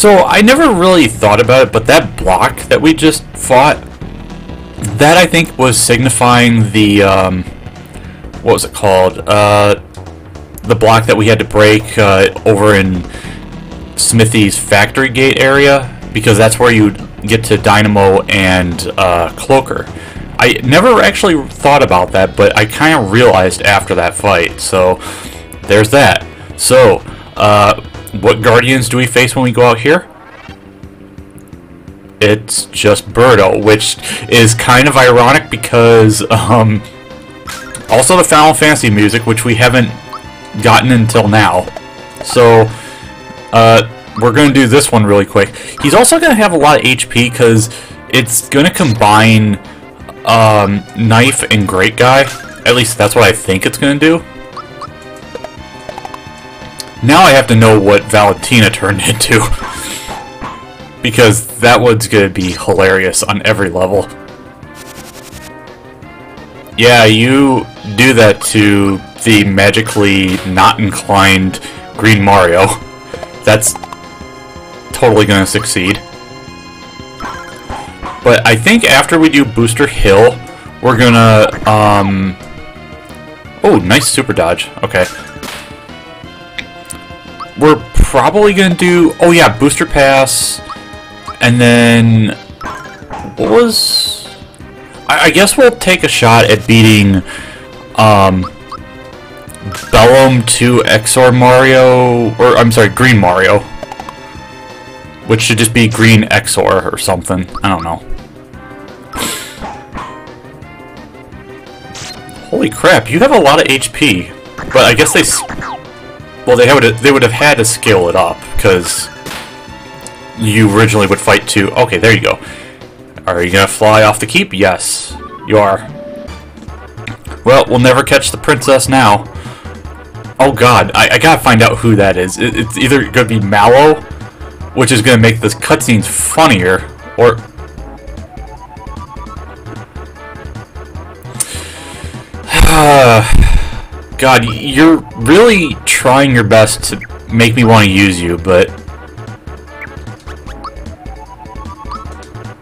So I never really thought about it, but that block that we just fought, that I think was signifying the, um, what was it called? Uh, the block that we had to break uh, over in Smithy's factory gate area, because that's where you get to Dynamo and uh, Cloaker. I never actually thought about that, but I kind of realized after that fight. So there's that. So, uh, what Guardians do we face when we go out here? It's just Birdo, which is kind of ironic because um, also the Final Fantasy music, which we haven't gotten until now. So, uh, we're going to do this one really quick. He's also going to have a lot of HP because it's going to combine um, Knife and Grate Guy. At least that's what I think it's going to do. Now I have to know what Valentina turned into. because that one's going to be hilarious on every level. Yeah, you do that to the magically not inclined Green Mario. That's totally going to succeed. But I think after we do Booster Hill, we're gonna, um... Oh, nice super dodge. Okay. We're probably gonna do... Oh yeah, Booster Pass, and then... What was... I, I guess we'll take a shot at beating, um... Belome 2 Exor Mario, or I'm sorry, Green Mario. Which should just be Green Exor or something. I don't know. Holy crap, you have a lot of HP. But I guess they... Well, they would they would have had to scale it up, because you originally would fight two. Okay, there you go. Are you gonna fly off the keep? Yes, you are. Well, we'll never catch the princess now. Oh god, I, I gotta find out who that is. It, it's either gonna be Mallow, which is gonna make this cutscenes funnier, or God, you're really trying your best to make me want to use you, but...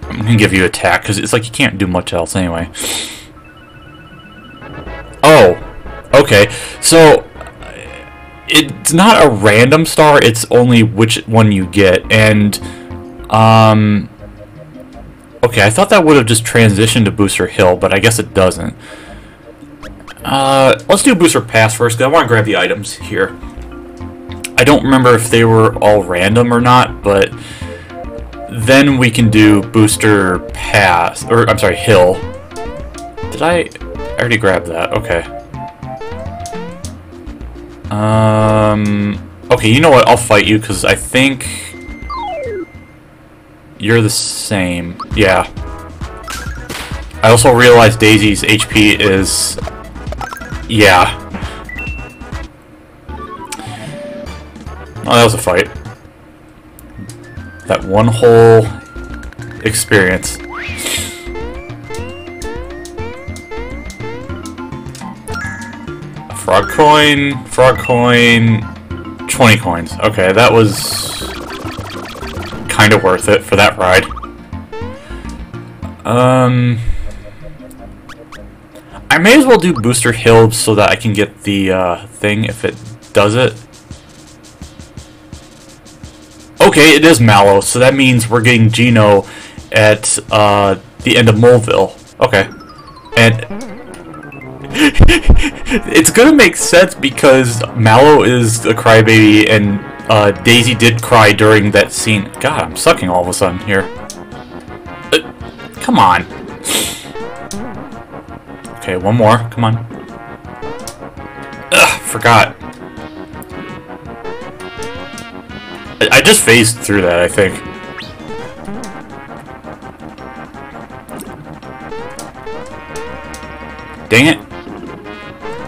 I'm gonna give you attack, because it's like you can't do much else anyway. Oh, okay. So, it's not a random star, it's only which one you get, and... Um... Okay, I thought that would have just transitioned to Booster Hill, but I guess it doesn't. Uh, let's do Booster Pass first, because I want to grab the items here. I don't remember if they were all random or not, but then we can do Booster Pass, or I'm sorry, Hill. Did I, I already grabbed that, okay. Um, okay, you know what, I'll fight you, because I think you're the same, yeah. I also realized Daisy's HP is yeah. Oh, that was a fight. That one whole experience. Frog coin, frog coin, 20 coins. Okay, that was kind of worth it for that ride. Um... I may as well do Booster Hill so that I can get the uh, thing if it does it. Okay, it is Mallow, so that means we're getting Geno at uh, the end of Moleville. Okay. And it's gonna make sense because Mallow is a crybaby and uh, Daisy did cry during that scene. God, I'm sucking all of a sudden here. Uh, come on. Okay, one more. Come on. Ugh, forgot. I, I just phased through that, I think. Dang it.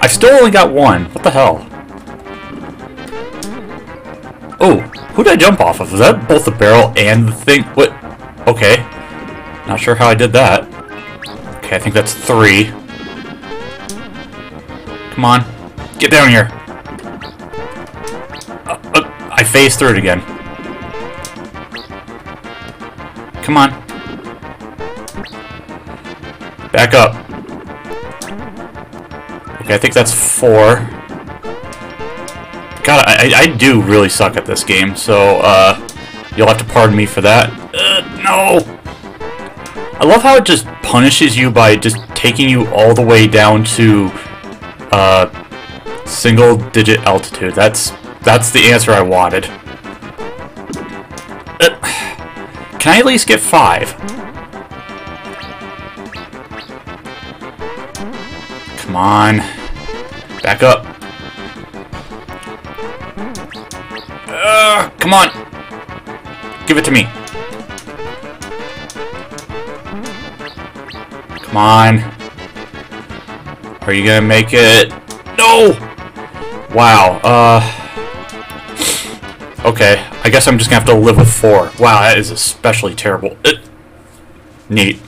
I've still only got one. What the hell? Oh, who did I jump off of? Was that both the barrel and the thing? What? Okay. Not sure how I did that. Okay, I think that's three. Come on. Get down here. Uh, uh, I phased through it again. Come on. Back up. Okay, I think that's four. God, I, I do really suck at this game, so uh, you'll have to pardon me for that. Uh, no! I love how it just punishes you by just taking you all the way down to uh, single digit altitude. That's that's the answer I wanted. Uh, can I at least get five? Come on. Back up. Uh, come on. Give it to me. Come on. Are you gonna make it? No! Wow, uh... Okay, I guess I'm just gonna have to live with four. Wow, that is especially terrible. Uh, neat.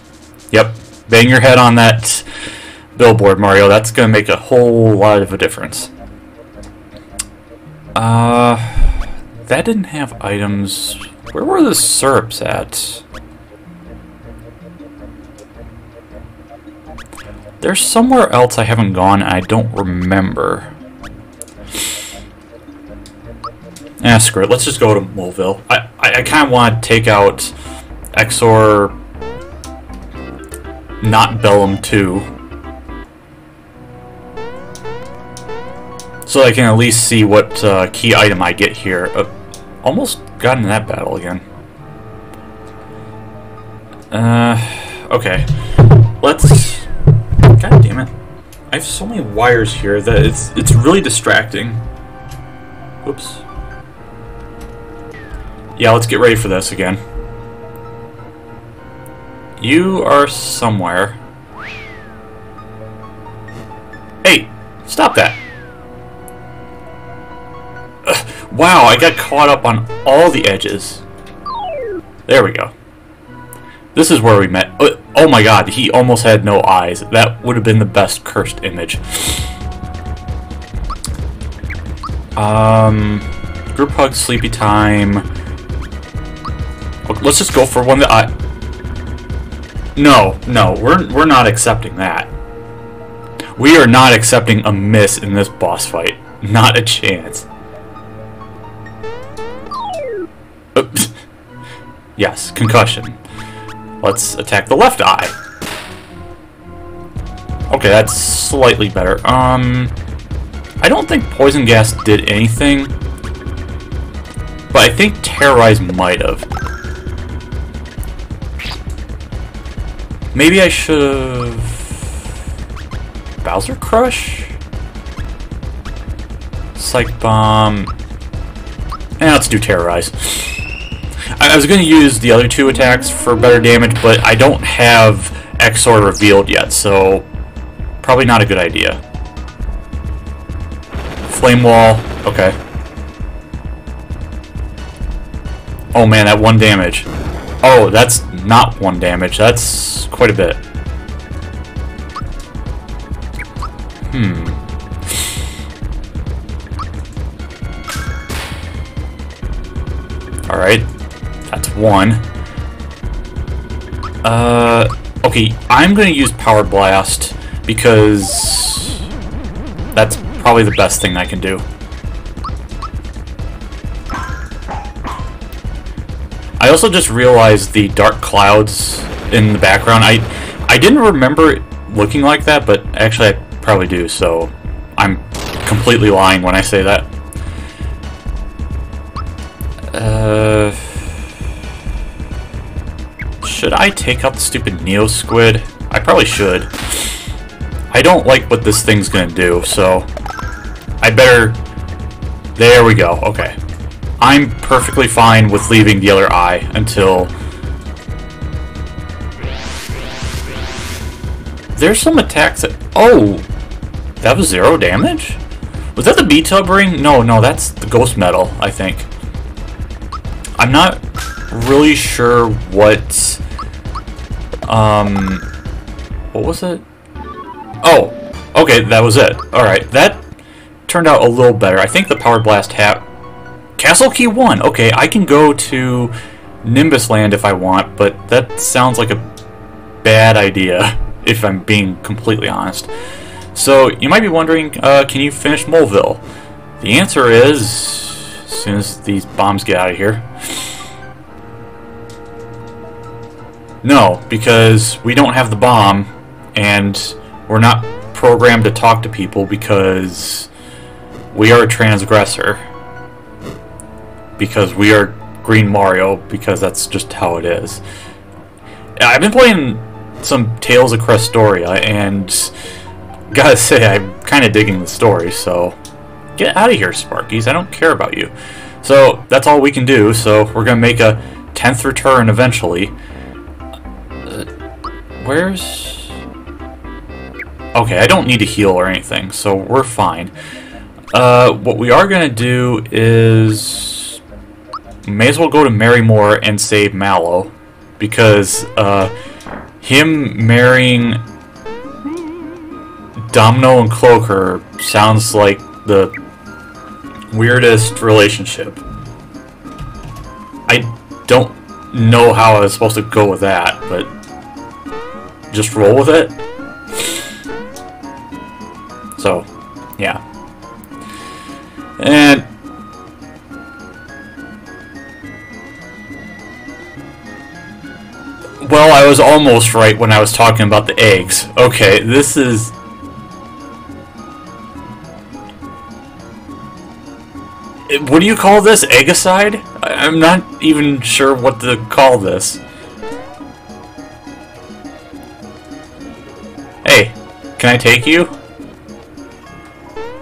Yep, bang your head on that billboard, Mario. That's gonna make a whole lot of a difference. Uh, that didn't have items. Where were the syrups at? There's somewhere else I haven't gone and I don't remember. Ah, screw it. Let's just go to Moleville. I, I, I kind of want to take out Exor... Not Belome 2. So I can at least see what uh, key item I get here. Uh, almost got in that battle again. Uh, okay. Let's. I have so many wires here that it's it's really distracting. Oops. Yeah, let's get ready for this again. You are somewhere. Hey! Stop that! Ugh, wow, I got caught up on all the edges. There we go. This is where we met. Uh, oh my god, he almost had no eyes. That would have been the best cursed image. Um, group hug, sleepy time. let's just go for one that I... No, no, we're, we're not accepting that. We are not accepting a miss in this boss fight. Not a chance. yes, concussion. Let's attack the left eye. Okay, that's slightly better. Um, I don't think Poison Gas did anything, but I think Terrorize might have. Maybe I should have... Bowser Crush? Psych Bomb... Eh, let's do Terrorize. I was going to use the other two attacks for better damage, but I don't have Exor revealed yet, so probably not a good idea. Flame Wall, okay. Oh man, that one damage. Oh, that's not one damage, that's quite a bit. Hmm. Alright, that's one. Uh, okay, I'm going to use Power Blast because that's probably the best thing I can do. I also just realized the dark clouds in the background. I I didn't remember it looking like that, but actually I probably do, so I'm completely lying when I say that. Uh... Should I take out the stupid Neo Squid? I probably should. I don't like what this thing's gonna do, so... I better... There we go, okay. I'm perfectly fine with leaving the other eye until... There's some attacks that... Oh! That was zero damage? Was that the B-Tub ring? No, no, that's the Ghost Metal, I think. I'm not really sure what um, what was it? Oh, okay, that was it. Alright, that turned out a little better. I think the Power Blast hat... Castle Key 1! Okay, I can go to Nimbus Land if I want, but that sounds like a bad idea, if I'm being completely honest. So, you might be wondering, uh, can you finish Moleville? The answer is, as soon as these bombs get out of here, no, because we don't have the bomb, and we're not programmed to talk to people because we are a transgressor. Because we are Green Mario, because that's just how it is. I've been playing some Tales of Crestoria, and gotta say, I'm kind of digging the story, so get out of here, Sparkies. I don't care about you. So, that's all we can do, so we're gonna make a 10th return eventually. Where's... Okay, I don't need to heal or anything, so we're fine. Uh, what we are gonna do is... May as well go to Marrymore and save Mallow. Because, uh, him marrying Domino and Cloaker sounds like the weirdest relationship. I don't know how I was supposed to go with that, but just roll with it. So, yeah. And Well, I was almost right when I was talking about the eggs. Okay, this is... What do you call this? Eggicide? I'm not even sure what to call this. Can I take you?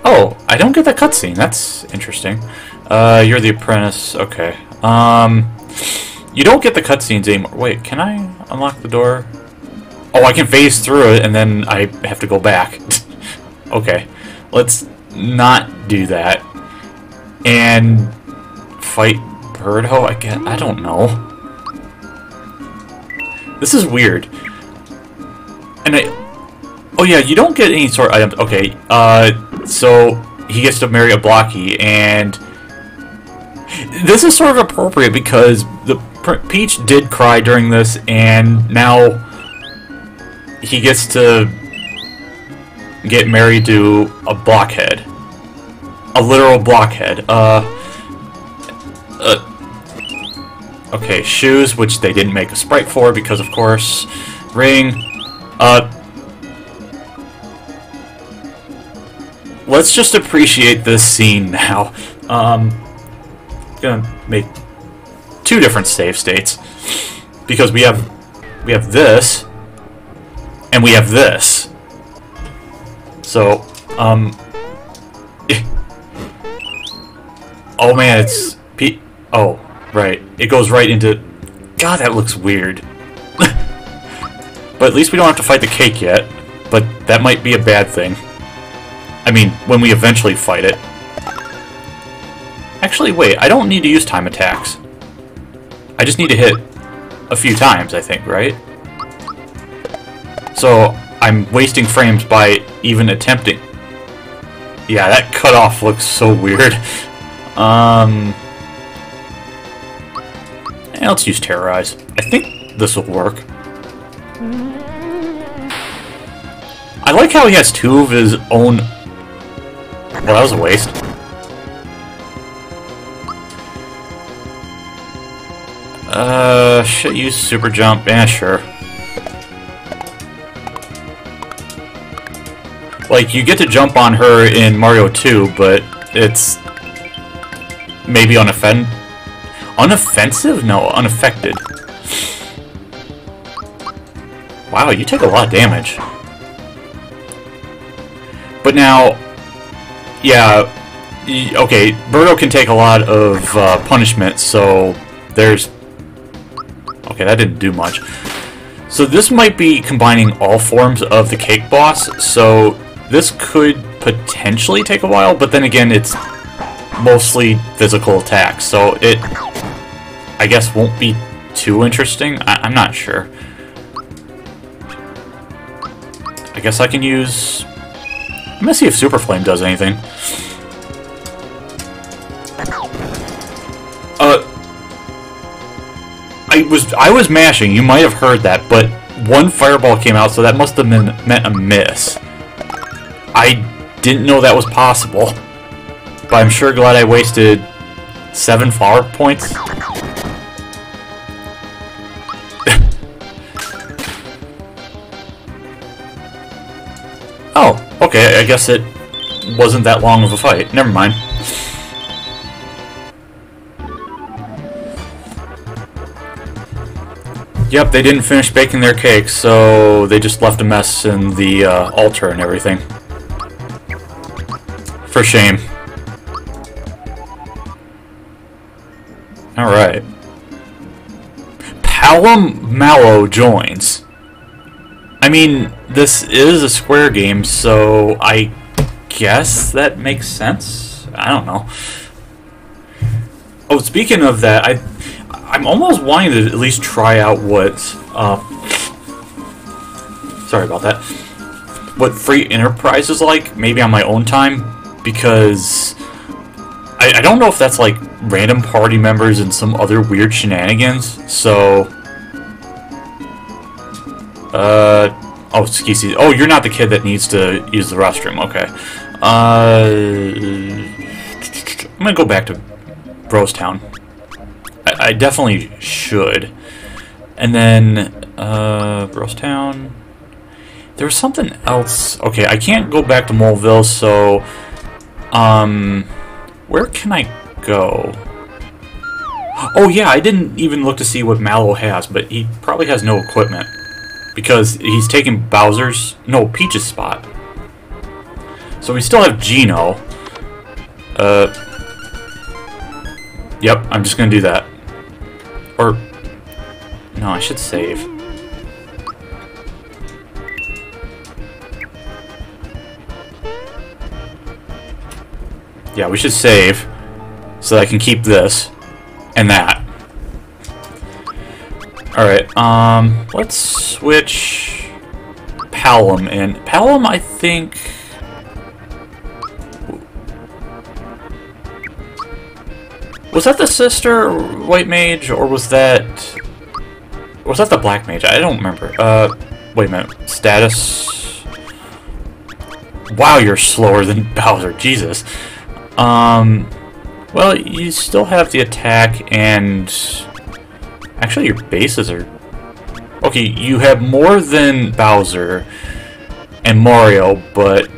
Oh, I don't get that cutscene. That's interesting. Uh, you're the apprentice. Okay. Um... You don't get the cutscenes anymore. Wait, can I unlock the door? Oh, I can phase through it, and then I have to go back. okay, let's not do that. And fight Birdo? I get. I don't know. This is weird. And I. Oh yeah, you don't get any sort of items. Okay, uh, so he gets to marry a Blocky, and this is sort of appropriate because the Peach did cry during this, and now he gets to get married to a blockhead. A literal blockhead. Uh, uh, okay, shoes, which they didn't make a sprite for, because of course. Ring. Uh, let's just appreciate this scene now. Um, gonna make two different save states because we have we have this and we have this. So, um Oh man, it's P Oh, right. It goes right into God, that looks weird. but at least we don't have to fight the cake yet. But that might be a bad thing. I mean, when we eventually fight it. Actually, wait, I don't need to use time attacks. I just need to hit a few times, I think, right? So, I'm wasting frames by even attempting. Yeah, that cutoff looks so weird. Um... let's use Terrorize. I think this will work. I like how he has two of his own... Well, that was a waste. Uh, should use super jump. Yeah, sure. Like, you get to jump on her in Mario 2, but it's maybe unoffend unoffensive? No, unaffected. Wow, you take a lot of damage. But now, yeah, okay, Birdo can take a lot of uh, punishment, so there's Okay, that didn't do much. So this might be combining all forms of the cake boss, so this could potentially take a while, but then again, it's mostly physical attacks, so it, I guess, won't be too interesting. I am not sure. I guess I can use... I'm gonna see if Super Flame does anything. I was I was mashing. You might have heard that, but one fireball came out, so that must have been meant a miss. I didn't know that was possible, but I'm sure glad I wasted seven flower points. oh, okay. I guess it wasn't that long of a fight. Never mind. Yep, they didn't finish baking their cake, so they just left a mess in the uh, altar and everything. For shame. Alright. Palom Mallow joins. I mean, this is a Square game, so I guess that makes sense? I don't know. Oh, speaking of that, I I'm almost wanting to at least try out what, uh, sorry about that, what free enterprise is like, maybe on my own time, because I, I don't know if that's like random party members and some other weird shenanigans, so, uh, oh, excuse me, oh, you're not the kid that needs to use the restroom, okay, uh, I'm gonna go back to Rose Town. I, I definitely should. And then, uh, Town. There was something else. Okay, I can't go back to Moleville, so, um, where can I go? Oh yeah, I didn't even look to see what Mallow has, but he probably has no equipment. Because he's taking Bowser's, no, Peach's spot. So we still have Geno. Uh, yep, I'm just gonna do that. Or... No, I should save. Yeah, we should save so that I can keep this and that. Alright, um, let's switch Palom in. Palom, I think... Was that the sister white mage, or was that... Was that the black mage? I don't remember. Uh, wait a minute. Status... Wow, you're slower than Bowser. Jesus. Um, well, you still have the attack and... Actually, your bases are... Okay, you have more than Bowser and Mario, but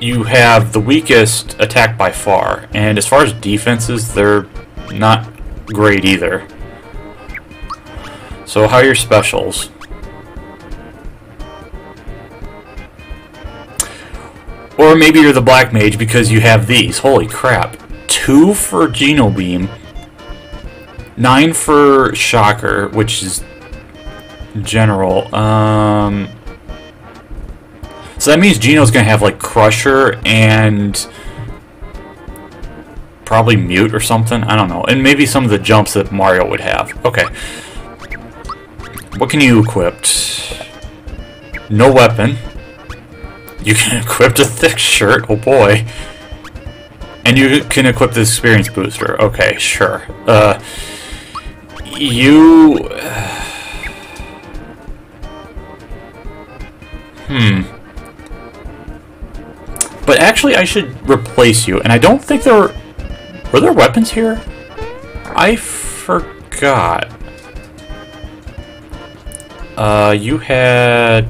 you have the weakest attack by far. And as far as defenses, they're not great either. So how are your specials? Or maybe you're the Black Mage because you have these. Holy crap. Two for Geno Beam. Nine for Shocker, which is general. Um, so that means Geno's going to have like Crusher and probably mute or something. I don't know. And maybe some of the jumps that Mario would have. Okay. What can you equip? No weapon. You can equip a thick shirt. Oh boy. And you can equip the experience booster. Okay, sure. Uh, you... hmm. But actually, I should replace you. And I don't think there were there weapons here? I forgot. Uh, you had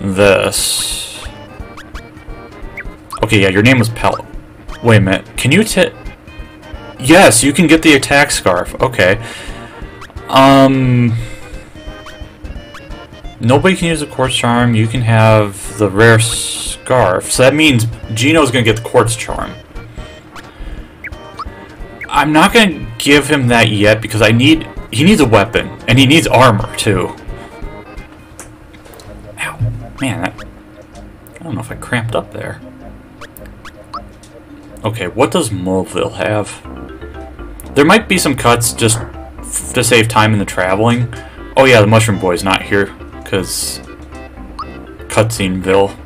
this. Okay, yeah, your name was Pel. Wait a minute. Can you t- Yes, you can get the attack scarf. Okay. Um... Nobody can use the quartz charm. You can have the rare scarf. So that means Geno's gonna get the quartz charm. I'm not to give him that yet because I need... He needs a weapon. And he needs armor, too. Ow. Man, that, I don't know if I cramped up there. Okay, what does Moleville have? There might be some cuts just to save time in the traveling. Oh yeah, the Mushroom Boy's not here, because... Cutsceneville.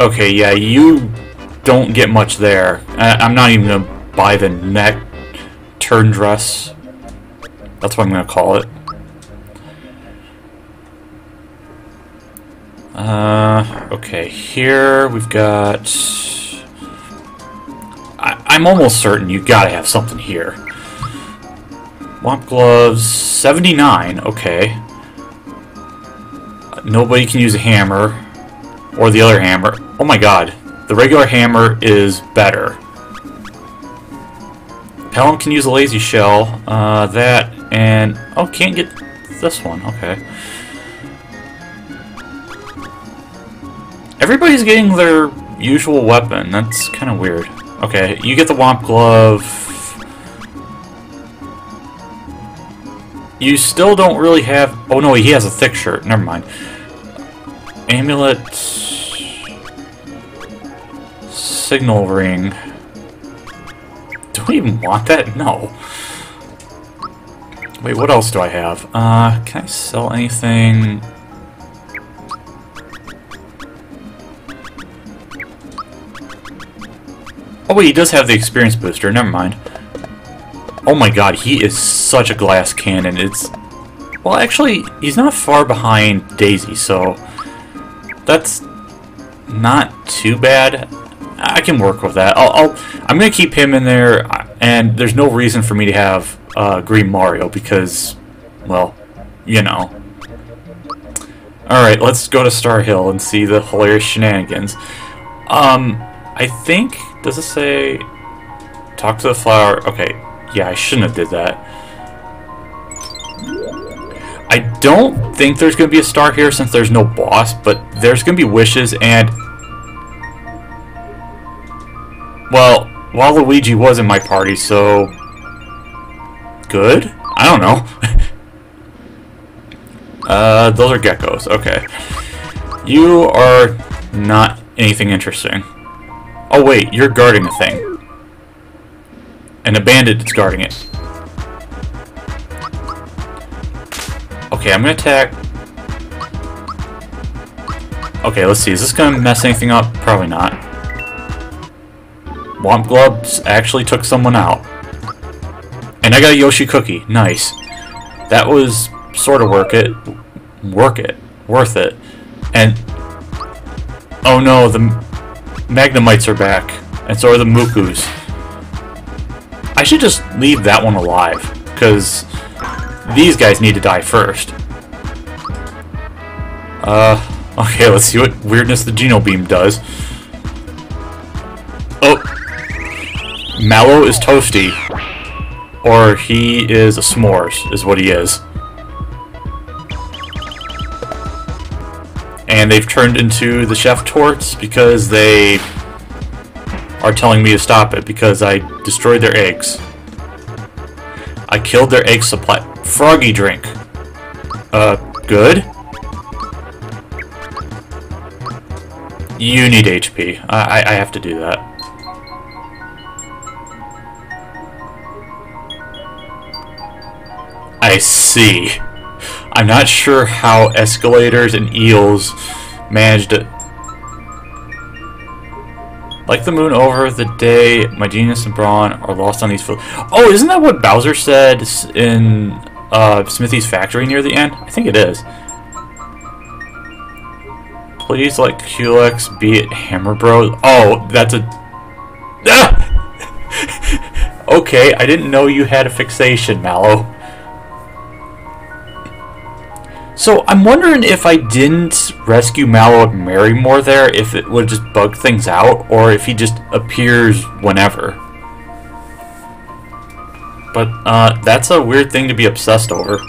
Okay, yeah, you don't get much there. I I'm not even going to buy the neck turn dress. That's what I'm going to call it. Uh, okay, here we've got... I I'm almost certain you gotta have something here. Womp gloves, 79, okay. Nobody can use a hammer. Or the other hammer. Oh my god. The regular hammer is better. Palom can use a lazy shell. Uh, that, and... Oh, can't get this one. Okay. Everybody's getting their usual weapon. That's kind of weird. Okay, you get the Womp Glove. You still don't really have... Oh no, he has a thick shirt. Never mind. Amulet... Signal ring. Do we even want that? No. Wait, what else do I have? Uh, can I sell anything? Oh wait, he does have the experience booster, never mind. Oh my god, he is such a glass cannon. It's... Well, actually, he's not far behind Daisy, so... That's not too bad. I can work with that. I'll, I'll I'm gonna keep him in there, and there's no reason for me to have uh, Green Mario because, well, you know. All right, let's go to Star Hill and see the hilarious shenanigans. Um, I think does it say talk to the flower? Okay, yeah, I shouldn't have did that. I don't think there's going to be a star here since there's no boss, but there's going to be wishes and Well, Waluigi was in my party, so... Good? I don't know. uh, those are geckos. Okay. You are not anything interesting. Oh wait, you're guarding a thing. And a bandit is guarding it. Okay, I'm gonna attack... Okay, let's see. Is this gonna mess anything up? Probably not. Womp Gloves actually took someone out. And I got a Yoshi cookie. Nice. That was sort of work it. Work it. Worth it. And... Oh no, the Magnemites are back. And so are the Mukus. I should just leave that one alive. Because these guys need to die first. Uh, okay, let's see what weirdness the Geno Beam does. Oh, Mallow is toasty, or he is a s'mores, is what he is. And they've turned into the Chef Torts because they are telling me to stop it because I destroyed their eggs. I killed their egg supply. Froggy drink. Uh, good? You need HP. I, I have to do that. I see. I'm not sure how escalators and eels managed it. Like the moon over the day, my genius and brawn are lost on these fields. Oh, isn't that what Bowser said in uh, Smithy's factory near the end? I think it is. Please let Culex be it Hammer Bros. Oh, that's a... Ah! okay, I didn't know you had a fixation, Mallow. So I'm wondering if I didn't rescue Mallow and Marrymore there, if it would just bug things out, or if he just appears whenever. But, uh, that's a weird thing to be obsessed over.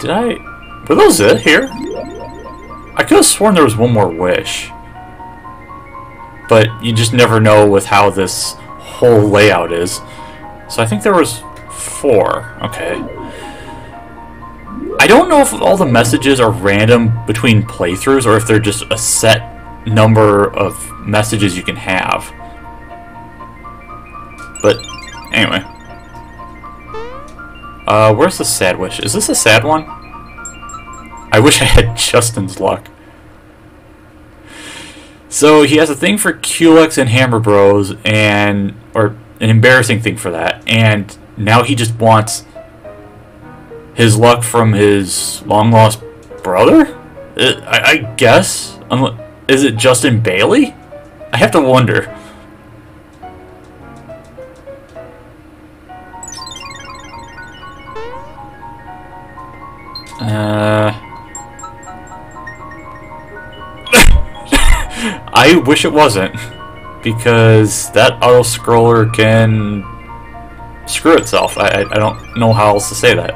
Did I... Were those it here? I could have sworn there was one more wish. But you just never know with how this whole layout is. So I think there was four. Okay. I don't know if all the messages are random between playthroughs or if they're just a set number of messages you can have. But, anyway. Uh, where's the sad wish? Is this a sad one? I wish I had Justin's luck. So he has a thing for Culex and Hammer Bros, and or an embarrassing thing for that, and now he just wants his luck from his long lost brother. I, I guess. Is it Justin Bailey? I have to wonder. Uh, I wish it wasn't, because that auto scroller can screw itself. I, I don't know how else to say that.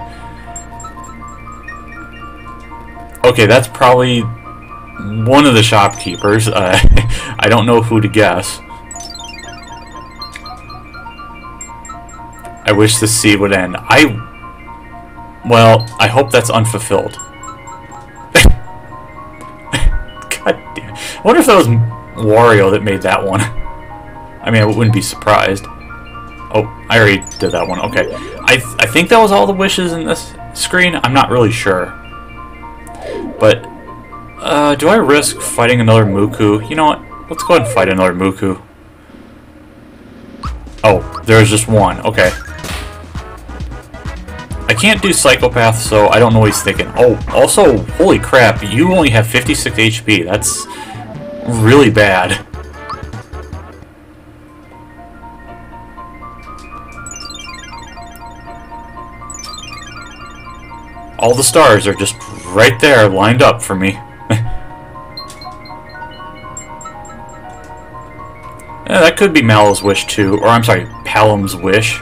Okay, that's probably one of the shopkeepers. Uh, I don't know who to guess. I wish the sea would end. I well, I hope that's unfulfilled. God damn. I wonder if that was Wario that made that one. I mean, I wouldn't be surprised. Oh, I already did that one. Okay. I, th I think that was all the wishes in this screen. I'm not really sure. But, uh, do I risk fighting another Muku? You know what? Let's go ahead and fight another Muku. Oh, there's just one. Okay. I can't do Psychopath, so I don't know what he's thinking. Oh, also, holy crap, you only have 56 HP. That's really bad. All the stars are just right there, lined up for me. yeah, that could be Mallow's wish too, or I'm sorry, Palom's wish.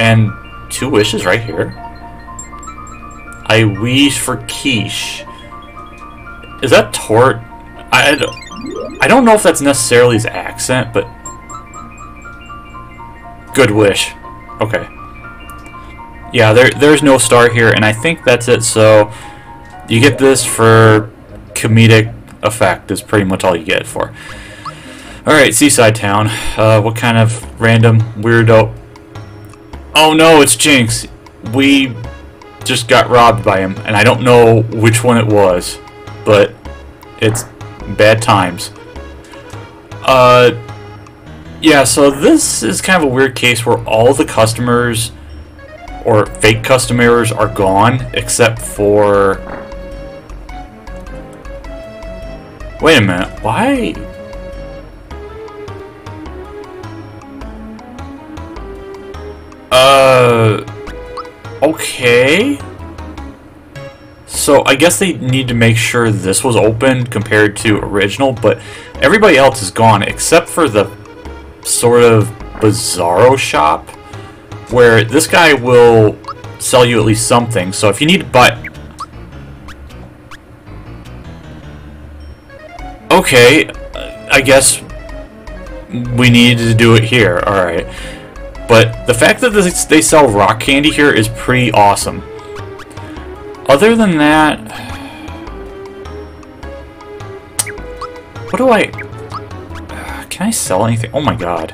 And two wishes right here. I wish for quiche. Is that tort? I, I don't know if that's necessarily his accent, but... Good wish. Okay. Yeah, there, there's no star here, and I think that's it, so... You get this for comedic effect is pretty much all you get for. Alright, Seaside Town. Uh, what kind of random weirdo Oh no, it's Jinx. We just got robbed by him, and I don't know which one it was, but it's bad times. Uh, yeah, so this is kind of a weird case where all the customers or fake customers are gone except for... Wait a minute, why... Uh... Okay... So I guess they need to make sure this was open compared to original, but everybody else is gone except for the sort of bizarro shop where this guy will sell you at least something. So if you need to buy... Okay, I guess we need to do it here. Alright. But the fact that they sell rock candy here is pretty awesome. Other than that... What do I... Can I sell anything? Oh my god.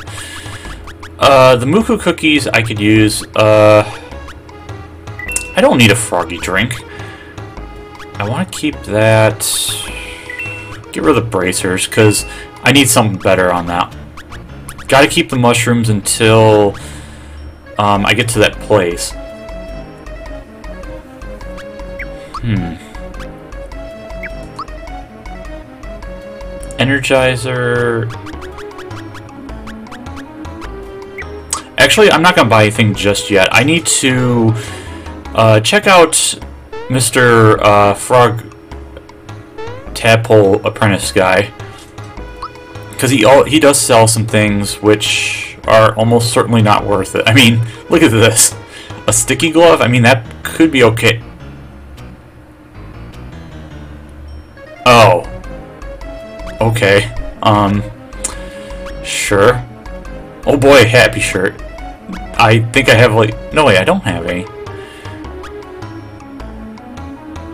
Uh, the Muku cookies I could use. Uh, I don't need a froggy drink. I want to keep that... Get rid of the bracers, because I need something better on that. Gotta keep the mushrooms until um, I get to that place. Hmm. Energizer... Actually, I'm not to buy anything just yet. I need to uh, check out Mr. Uh, Frog Tadpole Apprentice guy. Because he, he does sell some things which are almost certainly not worth it. I mean, look at this. A sticky glove? I mean, that could be okay. Oh. Okay. Um. Sure. Oh boy, happy shirt. I think I have like... No, way. I don't have any.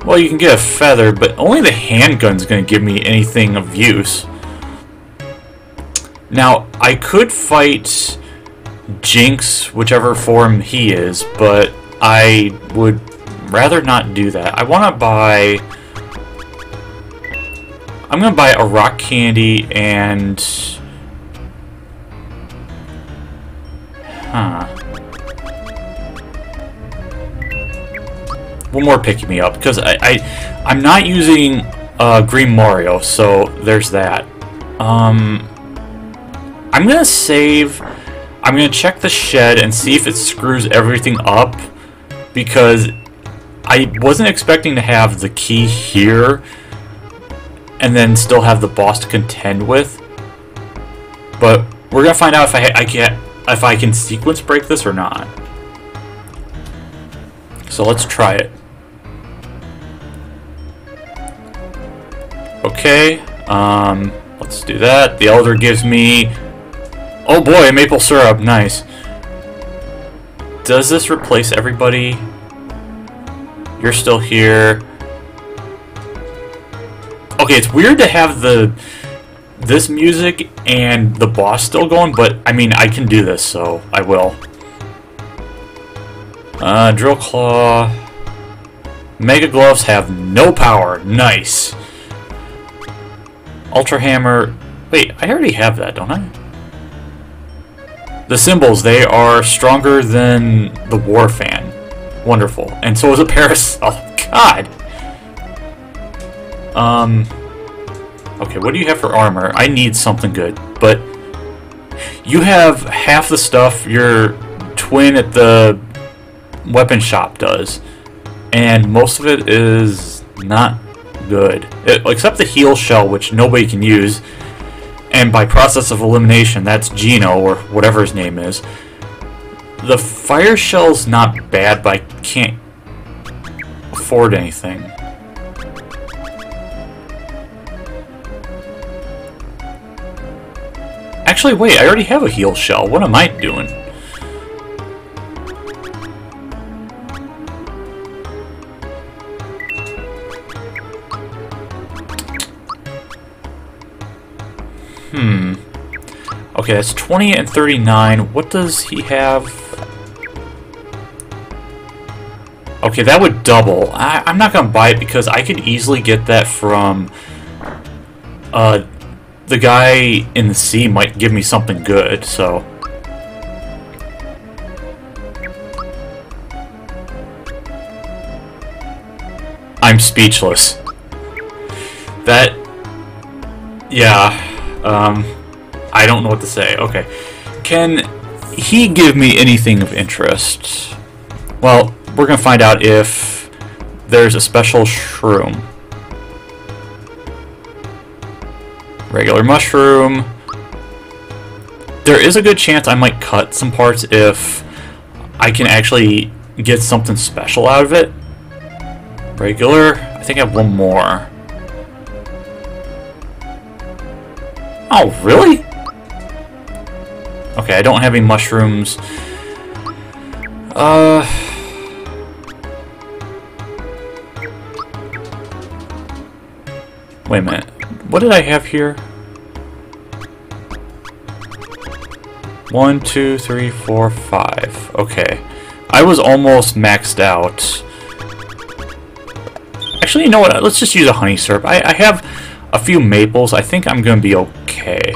Well, you can get a feather, but only the handgun's to give me anything of use. Now, I could fight Jinx, whichever form he is, but I would rather not do that. I want to buy... I'm gonna buy a rock candy and... Huh. One more picking me up, because I, I, I'm not using uh, Green Mario, so there's that. Um, I'm gonna save... I'm gonna check the shed and see if it screws everything up, because I wasn't expecting to have the key here and then still have the boss to contend with. But we're gonna find out if I I can if I can sequence break this or not. So let's try it. Okay, um, let's do that. The Elder gives me... Oh boy, maple syrup, nice. Does this replace everybody? You're still here. Okay, it's weird to have the this music and the boss still going, but I mean, I can do this, so I will. Uh, Drill Claw. Mega Gloves have no power. Nice. Ultra Hammer. Wait, I already have that, don't I? The Cymbals, they are stronger than the War Fan. Wonderful. And so is a Parasol. Oh, God! Um... Okay, what do you have for armor? I need something good, but... You have half the stuff your twin at the weapon shop does. And most of it is not good. It, except the heal shell, which nobody can use. And by process of elimination, that's Geno, or whatever his name is. The fire shell's not bad, but I can't afford anything. Actually, wait, I already have a heal shell. What am I doing? Okay, that's 20 and 39. What does he have? Okay, that would double. I, am not going to buy it because I could easily get that from... Uh, the guy in the sea might give me something good, so... I'm speechless. That... Yeah... Um, I don't know what to say. Okay. Can he give me anything of interest? Well, we're going to find out if there's a special shroom. Regular mushroom. There is a good chance I might cut some parts if I can actually get something special out of it. Regular. I think I have one more. Oh, really? Okay, I don't have any mushrooms. Uh... Wait a minute. What did I have here? One, two, three, four, five. Okay. I was almost maxed out. Actually, you know what? Let's just use a honey syrup. I, I have a few maples. I think I'm going to be okay.